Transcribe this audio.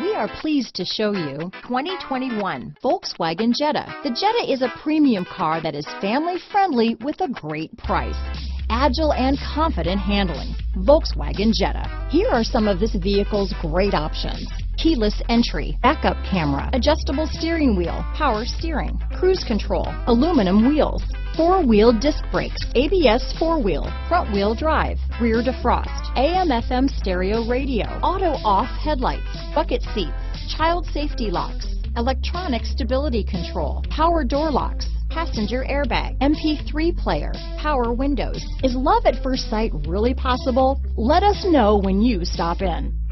We are pleased to show you 2021 Volkswagen Jetta. The Jetta is a premium car that is family friendly with a great price. Agile and confident handling. Volkswagen Jetta. Here are some of this vehicle's great options. Keyless entry, backup camera, adjustable steering wheel, power steering, cruise control, aluminum wheels, four-wheel disc brakes, ABS four-wheel, front-wheel drive, rear defrost, AM FM stereo radio, auto-off headlights, bucket seats, child safety locks, electronic stability control, power door locks, passenger airbag, MP3 player, power windows. Is love at first sight really possible? Let us know when you stop in.